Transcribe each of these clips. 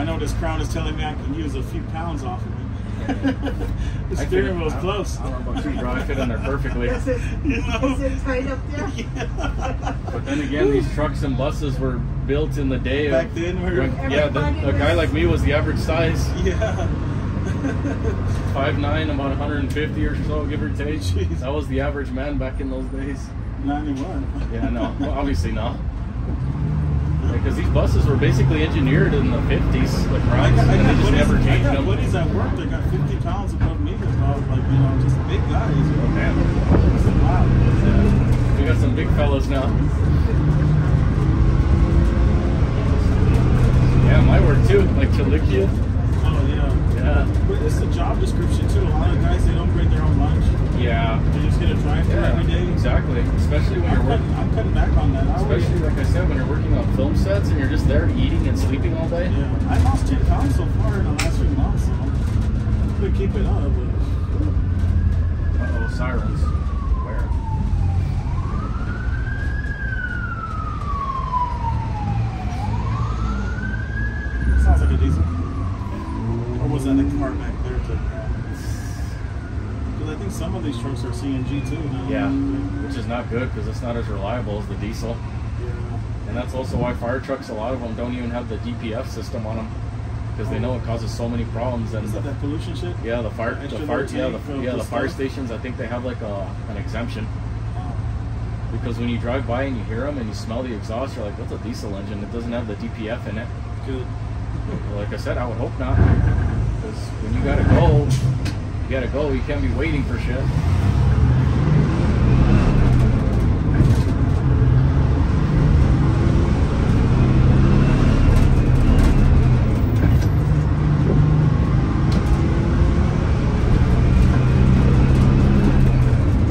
I know this crown is telling me I can use a few pounds off of it. the steering couldn't- wheel's close. I don't know about you, bro. I fit in there perfectly. Is it, You know? is it tight up there? Yeah. But then again, these trucks and buses were built in the day of Back then, we were- when- yeah, the, a guy like me was the average size, Yeah. five nine, about 150 or so, give or take. Jeez. That was the average man back in those days. 91. Yeah, no, well, obviously not. Because these buses were basically engineered in the 50s, the I crowns, got, I and they just buddies, never I got buddies at work that got 50 pounds above me. About, uh, like, you know, just big guys. You know? Wild. we got some big fellas now. Yeah, my work too, like Chalikia. Oh, yeah. Yeah, But it's a job description, too. A lot of guys, they don't bring their own lunch. Yeah, They're just to drive through yeah, every day. exactly. Especially when I'm you're cutting, working. I'm cutting back on that. I Especially like I said, when you're working on film sets and you're just there eating and sleeping all day. Yeah, I lost 10 pounds so far in the last few months. So I'm going to keep it up. But Uh oh, sirens. Where? it sounds like a diesel. Or was that the car back there? Because I think some of these trucks are CNG too. Now. Yeah, which is not good because it's not as reliable as the diesel. Yeah. And that's also why fire trucks, a lot of them don't even have the DPF system on them because they know it causes so many problems. And Is that that pollution shit? yeah, the fire, Extra the fire, yeah, the, yeah, the the fire stations. I think they have like a, an exemption Oh. because when you drive by and you hear them and you smell the exhaust, you're like, "That's a diesel engine. It doesn't have the DPF in it." Good. Like I said, I would hope not because when you gotta go, you gotta go. You can't be waiting for shit.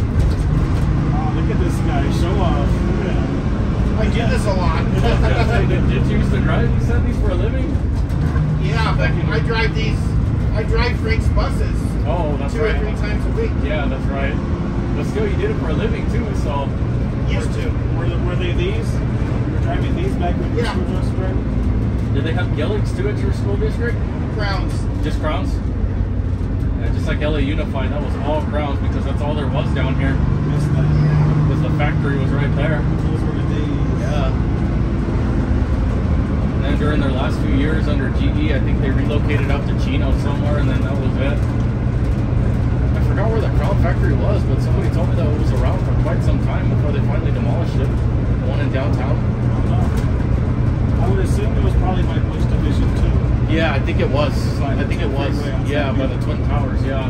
Oh, look at this guy. Show off. Look at him. I do this a lot. Hey, did, did you used to drive? You said these for a living? yeah, but I drive these. I drive Frank's buses Oh, that's two or three times a week. Yeah, that's right. But still, you did it for a living too, so Used to. Were, were they these? You were driving these back when you Yeah. were just driving? did they have Gilligs too at your school district? Crowns. Just Crowns? Yeah, just like LA Unified, that was all Crowns because that's all there was down here. Missed. Because the factory was right there. Those were the days. Yeah. And then during their last few years under GE, I think they relocated out to Chino somewhere, and then that was it. I forgot where the Crown factory was, but somebody told me that it was around for quite some time before they finally demolished it. The one in downtown. I. I would assume it was probably by Bush Division too. Yeah, I think it was. I think it was. Yeah, by the Twin Towers. Yeah.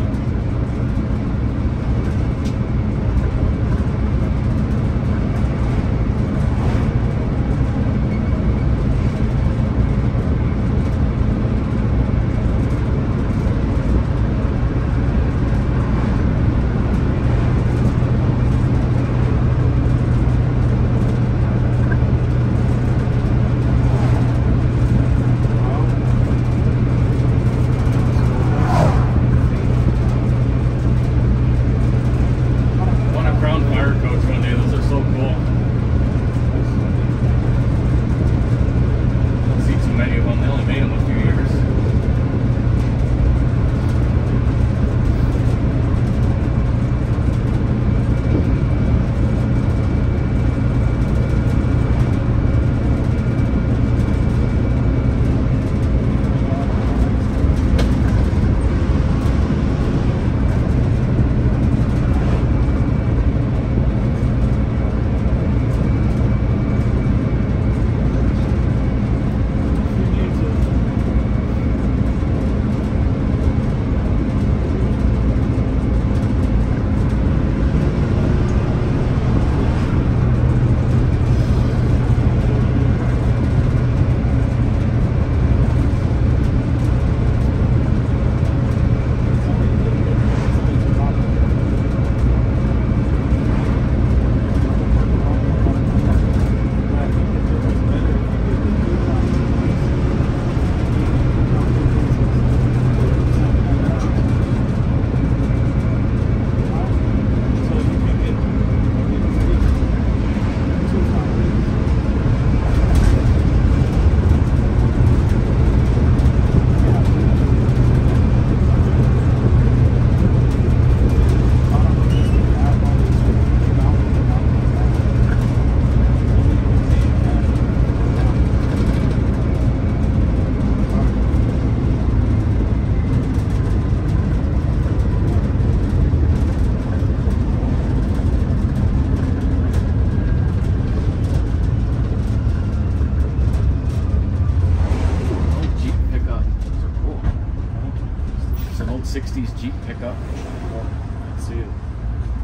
60s Jeep pickup. Oh, Let's see it.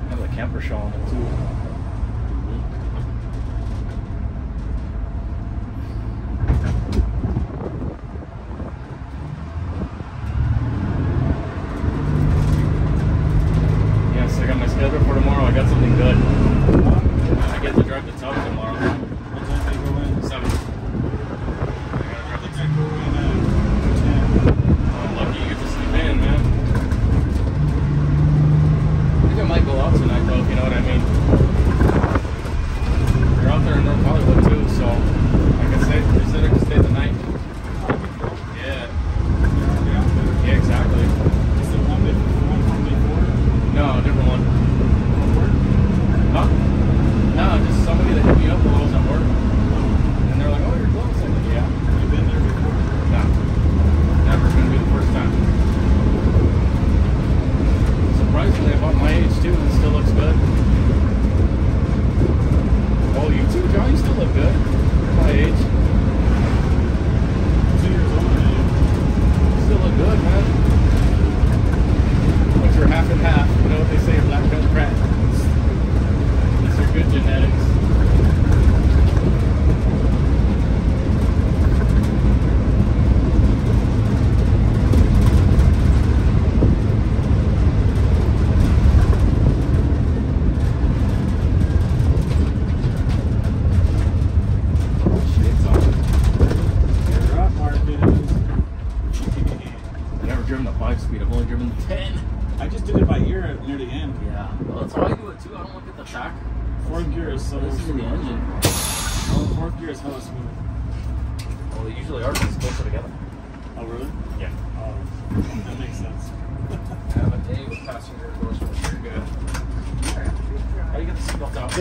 have a camper shell on it too. engine. Oh, the fourth gear is hella smooth. Well, they usually are just closer together. Oh, really? Yeah. Oh, that makes sense. Have a day with passenger doors for sure good. How do you get the seatbelt out?